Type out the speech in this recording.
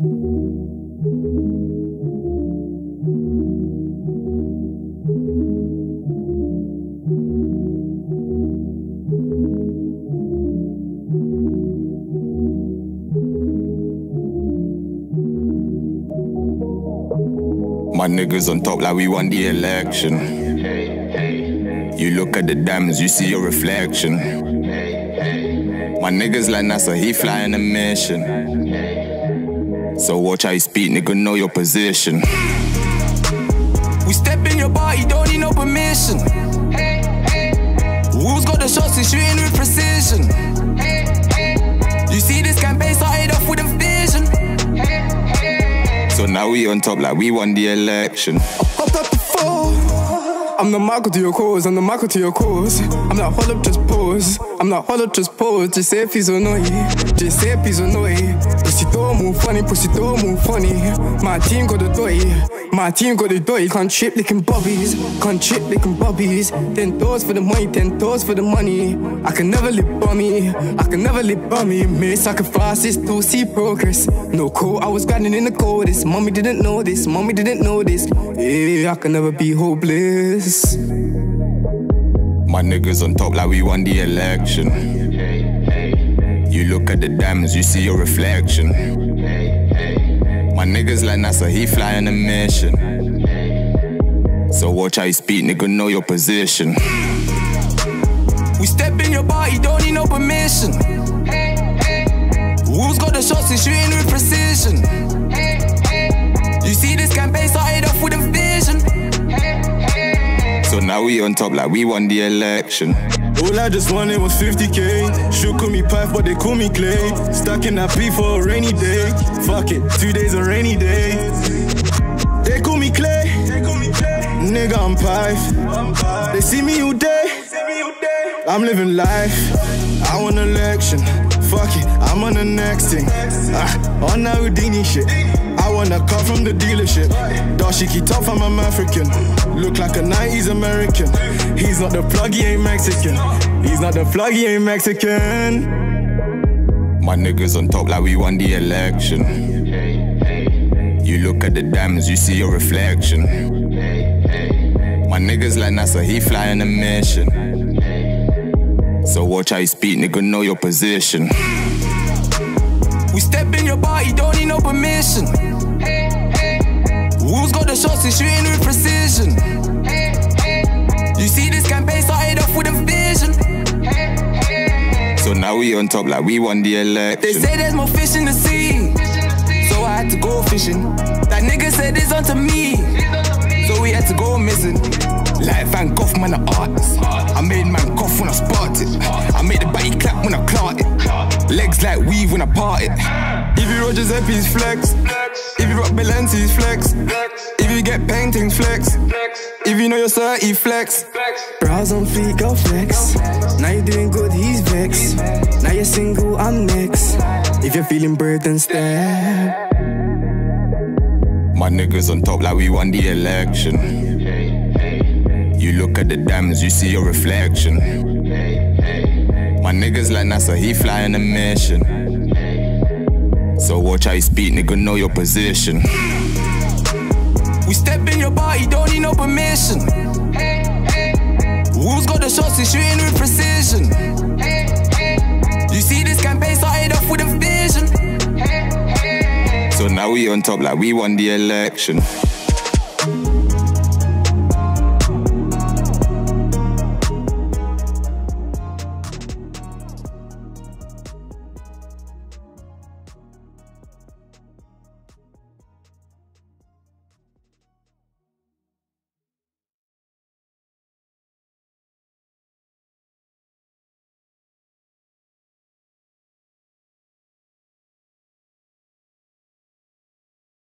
My niggas on top like we won the election. You look at the diamonds, you see your reflection. My niggas like NASA, he flying a mission. So watch how you speak, nigga, know your position. We step in your body, don't need no permission. Who's got the shots and shooting with precision? You see this campaign started off with a vision. So now we on top like we won the election. I'm the Michael to your cause, I'm the Michael to your cause. I'm not hold up, just pause. I'm not hold up, just pause. Just say if he's annoying. Just say if he's annoying. Pussy don't move funny, pussy don't move funny. My team got the doy. My team got the doy. Can't trip licking bobbies. Can't trip licking bobbies. Ten doors for the money, ten doors for the money. I can never live bummy. I can never live bummy. May sacrifice this to see progress. No code, I was grinding in the coldest. Mommy didn't know this, mommy didn't know this. Yeah, I can never be hopeless. My niggas on top like we won the election. You look at the diamonds, you see your reflection. My niggas like NASA, he flying a mission. So watch how you speak, nigga, know your position. We step in your body, don't need no permission. Who's got the shots and shooting with precision? You see this campaign started off with a vision. So now we on top like we won the election. All I just wanted was 50k. Should call me Pipe, but they call me Clay. Stuck in that P for a rainy day. Fuck it, two days a rainy day. They call me Clay. Nigga, I'm Pipe. They see me all day. I'm living life. I want an election. Fuck it, I'm on the next thing. Ah, on that Houdini shit. I car from the dealership. Dashiki tough, I'm an African. Look like a 90s American. He's not the plug, he ain't Mexican. He's not the plug, he ain't Mexican. My niggas on top like we won the election. You look at the diamonds, you see your reflection. My niggas like NASA, he flying a mission. So watch how you speak, nigga, know your position. We step in your body, don't need no permission. Who's got the shots and shooting with precision? You see this campaign started off with a vision. So now we on top like we won the election. They say there's more fish in the sea, so I had to go fishing. That nigga said it's onto me, so we had to go missing. Like Van Gogh, man, an artist. I made man cough when I sparked it. I made the body clap when I clout it. Legs like weave when I part it. If you rock Giuseppes flex. If you rock Balenci's flex. If you get paintings flex. If you know your certy flex. Brows on feet, go flex. Now you're doing good, he's vexed. Now you're single, I'm next. If you're feeling brave, then step. My niggas on top like we won the election. You look at the diamonds, you see your reflection. My niggas like NASA, he flying a mission. So watch how you speak, nigga, know your position. We step in your body, don't need no permission. Who's got the shots and shooting with precision? You see this campaign started off with a vision. So now we on top like we won the election.